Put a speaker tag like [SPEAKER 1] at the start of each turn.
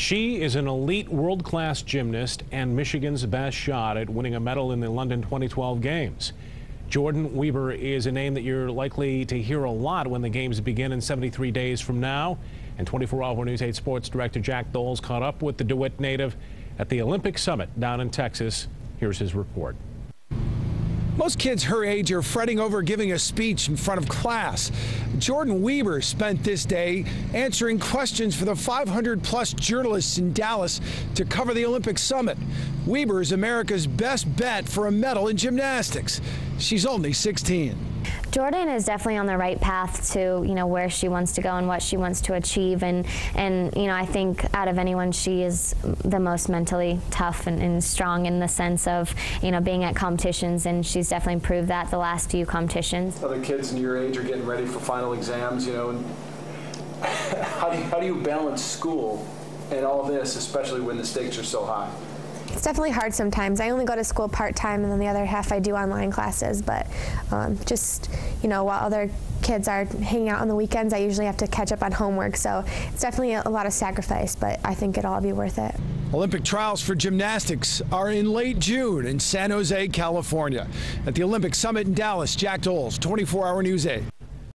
[SPEAKER 1] She is an elite world class gymnast and Michigan's best shot at winning a medal in the London 2012 Games. Jordyn Wieber is a name that you're likely to hear a lot when the games begin in 73 days from now. And 24 Hour News 8 Sports Director Jack Doles caught up with the DeWitt native at the Olympic Summit down in Texas. Here's his report.
[SPEAKER 2] Most kids her age are fretting over giving a speech in front of class. Jordyn Wieber spent this day answering questions for the 500 plus journalists in Dallas to cover the Olympic summit. Weber is America's best bet for a medal in gymnastics. She's only 16.
[SPEAKER 3] Jordyn is definitely on the right path to you know where she wants to go and what she wants to achieve and and you know I think out of anyone she is the most mentally tough and, and strong in the sense of you know being at competitions and she's definitely proved that the last few competitions.
[SPEAKER 4] Other kids in your age are getting ready for final exams, you know, and how do you, how do you balance school and all this, especially when the stakes are so high?
[SPEAKER 5] It's definitely hard sometimes. I only go to school part-time and then the other half I do online classes, but um, just, you know, while other kids are hanging out on the weekends, I usually have to catch up on homework, so it's definitely a, a lot of sacrifice, but I think it'll all be worth it.
[SPEAKER 2] Olympic trials for gymnastics are in late June in San Jose, California. At the Olympic Summit in Dallas, Jack Doles, 24 Hour News 8.